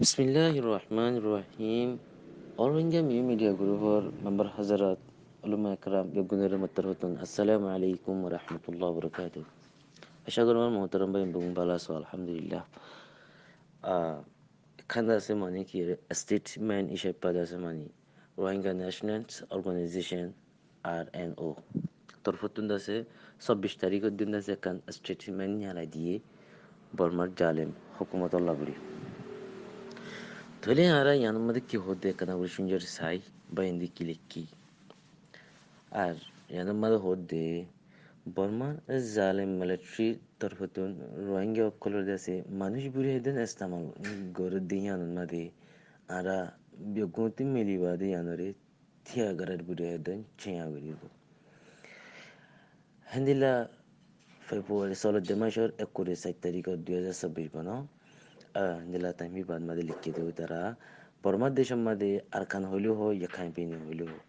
Bismillahir Rahmanir Rahim. Oranga mi media grupper member Hazarat ulama ikram বেগুনের মতরতন আসসালামু আলাইকুম ওয়া রাহমাতুল্লাহি ওয়া বারাকাতুহু আশা করি আমার মহতারাম ভাই বেগুন ভালো আছো আলহামদুলিল্লাহ এখানে আছে মানে কি স্টেটমেন্ট হিসেবে পাওয়া আছে মানে Rohingya national organisation R N O তরফতুন আছে চব্বিশ তারিখের দিন আছে এখান স্টেটমেন্ট নিয়ে দিয়ে বর্মার জালেম হুকুমত আল্লাহ Tole ara yanımda ki hodde kana uruşunca say bayindi kilekki. আর yanımda hodde বর্মা জালেম মিলিটারি তরফতুন রোহিঙ্গা অকলর দেশে মানুষ বুড়ি হেদেন ইস্তেমাল গরু দিয়ান মাদে আরা বিগতি মিলিবাদে ইয়ানরে থিয়া গরার বুড়ি হেদেন ছিয়া গরিব হেন্দিলা ফেব্রুয়ারি ষোলো মাসের একুরে সাত তারিখ দুই হাজার চব্বিশ বন nila tami bad made likki de utara borma desham made arkan holu ho yakhan pini holu ho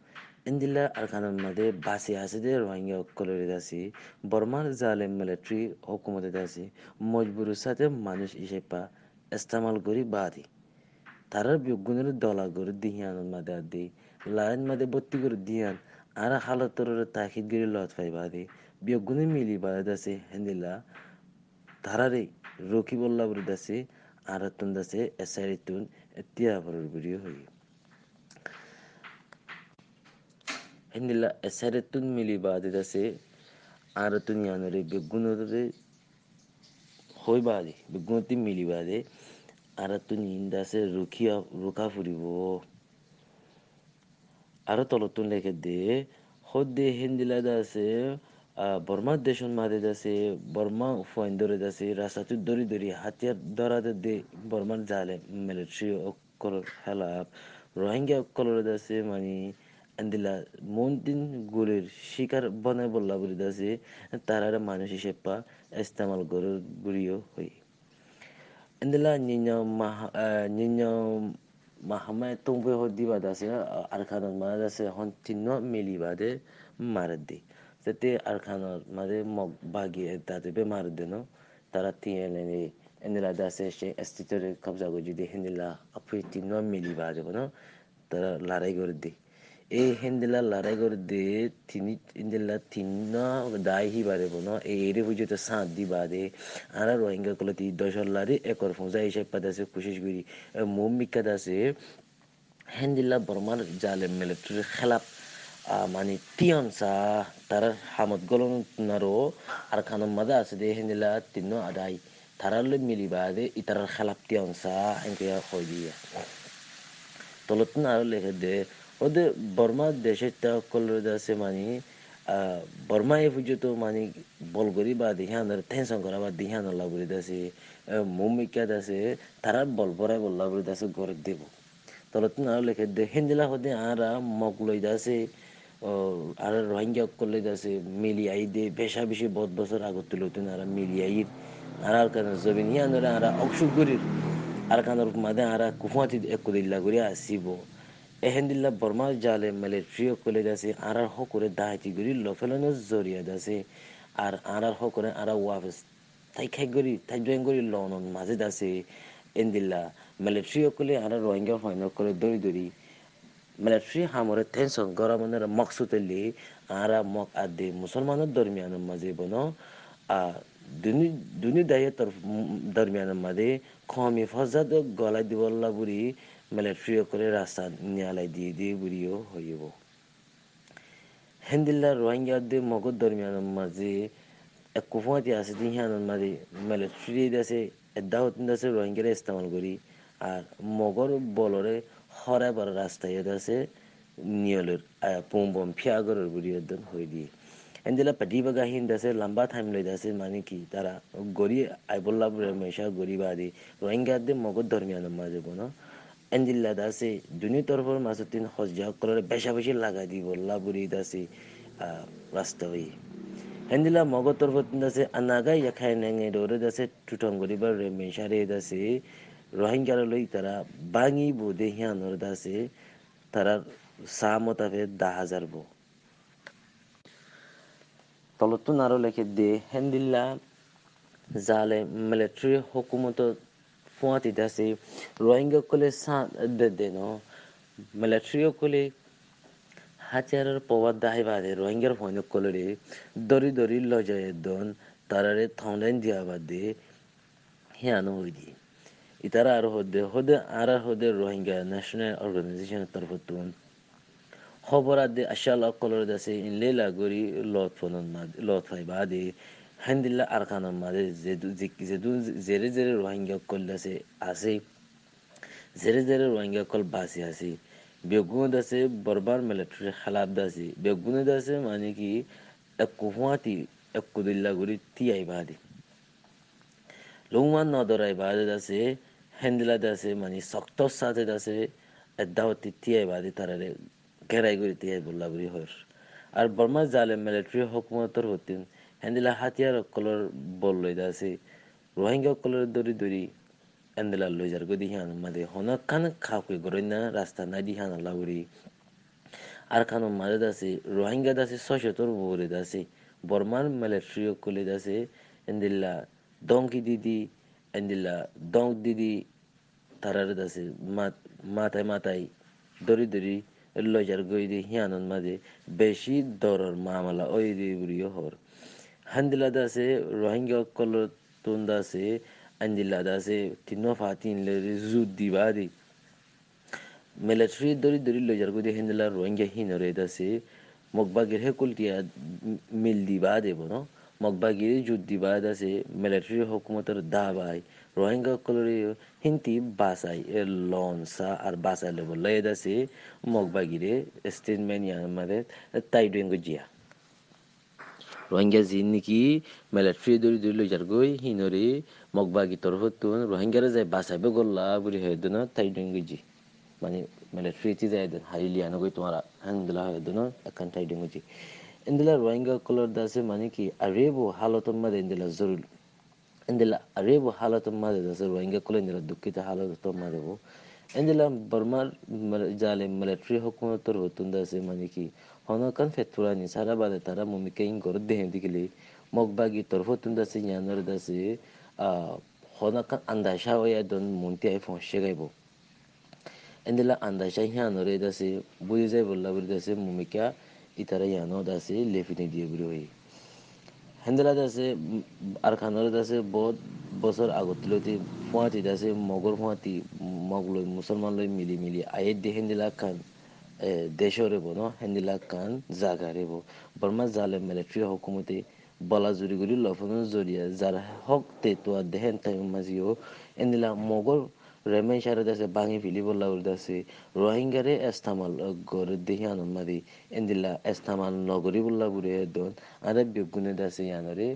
indila arkan made basi aside rohingya kolore dasi বর্মার জালেম মিলিটারি হুকুমতে দাসি মজবুরের সাথে মানুষ ইসেপা ইস্তেমাল করি বাদি তারার বিগুণের দলা করে দিহিয়ান মাদে আদি লাইন মাদে বত্তি করে দিয়ান আর হালতর তাকিদ গিরি লত পাই বাদি বিগুণে মিলি বাদে দাসে হেন্দিলা তারারে আৰু এতন আছে এছ আই ৰিটোন এতিয়া বাৰু বুলি হয় সেইদিনা এছ আই ৰিটোন মিলি বা আদিত আছে আৰু এতন ইয়ানৰে বিগুণতে হৈ বা আদি বিগুণতে মিলি বা দে আৰু এতন ৰখীয়া ৰখা ফুৰিব আৰু তলতো লেখে দে সদ সেইদিনা বর্মার দেশন মাদে দাসে বর্মা ফয়েন ধরে দাসে রাস্তাতে দড়ি দড়ি, হাতিয়ার ধরাতে দে, বর্মার জালে মিলিটারি অকল হেলাপ রোহিঙ্গা অকল দাসে মানে এন্দিলা মন্দিন গুলির শিকার বনে বললা বলি দাসে তারার মানুষ হিসেবে ইস্তেমাল করে গুড়িও হই। এন্দিলা নিন্য মাহ নিন্য mahamay tongpe ho diba dase arkanon ma dase hon tinno meli bade marade sete arkanon made mok bagi date be marade no tara tiene enila dase she estitore kabza go jide henila apu tinno meli bade no tara larai gore de এই হেন্দিলা লড়াই করে দে তিনি ইন্দিলা তিন্না দাই হি বারে বনো এরে বুঝে তো সাঁত দি বাদে আরা রোহিঙ্গা কলে তি দশর লারে একর ফোঁজা হিসেব পাদাসে কুশিস করি মোম মিকা দাসে হেন্দিলা বর্মার জালে মিলিটারির খেলাপ মানে টিয়ন সা তার হামত গলন নারো আর খানম মাদা আছে দে হেন্দিলা তিন্ন আদাই তারালে মিলিবাদে ইতারার খেলাপ টিয়ন সা এনকে হই দিয়ে তলতুন আরো লেখে দে ওদের বর্মা দেশের কলর আছে মানে বর্মা এ পর্যন্ত মানে বল করি বা দিহান টেনশন করা বা দিহান লাগুরি দাসে মুমিকা দাসে তারা বল পরাই বল লাগুরি দাসে ঘরে দেব তলতুন আরও আরা আর রোহিঙ্গা করলে দাসে মিলিয়াই দে বেশা বেশি বহুত বছর আগত তুলতুন আর মিলিয়াই আর আর কারণ জমিন ইয়ানরে আর করির আর কারণ মাদে আর কুফাতি এক দিল্লা করে আসিব। ehendilla borma jale military kole dase arar hokore dahati guri lofelanos zoriya dase আর আরার হকরে আরা ওয়াফেস তাই খাই গরি তাই জয়েন গরি লনন মাঝে দাসে এন্দিল্লা মিলিটারি অকলে আরা রোহিঙ্গা ফাইন করে মিলিটারি হামরে টেনশন গরম মনের মকসুদ লি আরা মক আদি মুসলমানদের দরমিয়ান মাঝে বনো আ দুনি দুনি দায়ে তরফ দরমিয়ান মাঝে খমি ফজাদ গলা দিবল্লা বুড়ি মিলিটারি করে রাস্তা নিয়ালাই দিয়ে দিয়ে বুড়িও হইব হেন্দিল্লা রোহিঙ্গা দি মগদ দরমিয়ান মাঝে এক কুফতি আছে দিহিয়ান মাঝে মিলিটারি আছে এদাহতিন আছে রোহিঙ্গারে ইস্তেমাল করি আর মগর বলরে হরাই বার রাস্তায় আছে নিয়লের পম পম ফিয়াগরের বুড়ি একদম হয়ে দিয়ে এন্দিলা পাটিবা গাহিন দাসে লম্বা টাইম লই দাসে মানে কি তারা গরি আইবল্লা মেশা গরি বাদি রোহিঙ্গাদে মগর দরমিয়ান মাঝে বনো এন্দিল্লা দাসে দুনি তরফর মাসুদ্দিন হজ্জা কলরে বেশা বেশি লাগাই দিব লাবুরি দাসে রাস্তা হই হেন্দিলা মগ তরফর দাসে আনাগা ইয়াখাই নেঙে ডোরে দাসে টুটং গরিবার রে মেশারে দাসে রোহিঙ্গার লই তারা বাঙি বোদে হিয়ানর দাসে তারা সা মোতাবেক দা হাজার বো। তলতুন আরও লেখে, দে হেন্দিল্লা জালে মিলিটারি হুকুমত dasi rohingya kole sa de de no military kole হাতিয়াৰৰ প্ৰবাদ দাহি বাদে ৰোহিংগাৰ সৈনিক কলৰে দৰি দৰি লজাই দন, তারারে থাউলেন দিয়া বাদে হিয়ানো হই দিয়ে ইতারা আর হদে হদে আর হদে রোহিঙ্গা ন্যাশনাল অর্গানাইজেশনের তরফ তুন খবর আদে আশাল অকলর দাসে ইনলে গরি লত ফনন লত ফাই বাদে হান্দিল্লা আরকানার মাদে যেদু যেদু জেরে জেরে রোহিঙ্গা কল দাসে আছে জেরে জেরে রোহিঙ্গা কল বাসি আছে বেগুন দাসে বরবার মিলিটারি খালাপ দাসে বেগুন দাসে মানে কি এক কুহুয়াতি এক কুদিল্লা গরি তিয়াই বাদে লুমান নদরাই বাদে দাসে হ্যান্দিলা দাসে মানে শক্তর সাথে দাসে এদাওতি তিয়াই বাদে তারারে ঘেরাই করে তিয়াই বললা বলি হর আর বর্মা জালে মিলিটারি হুকুমতর হতেন হ্যান্দিলা হাতিয়ার কলর বললই দাসে রোহিঙ্গা কলর দরি দরি এন্দিলা লই যার গদি হিয়ান মাদে হনা কান খাকুই গরইনা রাস্তা নাই দি হিয়ান লাউরি আর কানো মাদে দাসে রোহিঙ্গা দাসে সশতর বলে দাসে বর্মার মিলিটারি কলে দাসে এন্দিলা দংকি দিদি এন্দিলা দং দিদি তারার দাসে মাথায় মাথায় দরি দরি লজার গইদি হিয়ানন মাঝে বেশি দরর মামলা ওই বুড়িও হর হান্দিলা দাসে রোহিঙ্গা কল তুন দাসে আন্দিলা দাসে তিনো ফাতিন লেরি জুদ দিবাদি মিলিটারি দরি দরি লজার গইদি হান্দিলা রোহিঙ্গা হিনরে দাসে মকবাগির হেকুলটিয়া মিল দিবা দেব ন মকবাগিরি যুদ্ধ দিবা দাসে মিলিটারি হুকুমতের দাবাই রোহিঙ্গা কলরি হিন্তি বাসাই লনসা আর বাসাই লেব লয়ে দাসে মকবাগিরে স্টেটমেন্ট ইয়ার মাদে তাই ডুয়েঙ্গো জিয়া রোহিঙ্গা জিন নাকি মিলিটারি দরি দরি লই যার গই হিনরে মকবাগি তরফ তুন রোহিঙ্গারে যাই বাসাইবে গল্লা বুড়ি হয়ে দেন তাই ডুয়েঙ্গো মানে হয়ে indila rohingya kolor dase maniki arebo halaton made indila zorul indila arebo halaton made dase rohingya kolor indila dukkita halaton made bo indila burmar jale military hukumator hotun dase maniki hono kan feturani sara bade tara mumike in gor de dikili mogbagi torfotun dase nyanor dase hono kan andasha oya don munti ay fon shegaibo indila andasha hyanore dase buzi zai bolla buri dase mumika itara yano dase লেফিনে দিয়ে বুড়ি হই হেন্দেলা দাসে আর খানোর দাসে বহুত বছর আগত লইতে ফুয়াতি দাসে মগর ফুয়াতি মগ লই মুসলমান লই মিলি মিলি আয়ে দে হেন্দিলা খান দেশরে বো ন হেন্দিলা খান জাগা মিলিটারি হুকুমতে বলা জুরি গুলি লফন জরিয়া যার হক তে তো দেহেন তাই মাজিও এন্দিলা মগর ৰেমেশ আৰু দাসে বাঙি ভিলিব লাউৰ দাসে ৰোহিংগাৰে এস্থামাল গড়ে দেহি আনন্দ মাৰি এন্দিলা এস্থামাল নগৰী বোলা বুঢ়ী এদন দাসে ইয়ানৰে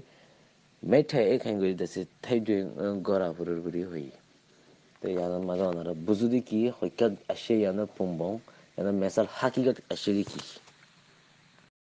মেঠাই এখাইন গৰি দাসে ঠাই দুই গড়াবোৰৰ বুলি হৈ ইয়ানৰ মাজত অনাৰ বুজো দি কি সক্ষাত আছে ইয়ানৰ পুম্বং ইয়ানৰ মেচাল হাকিগত আছে দেখি।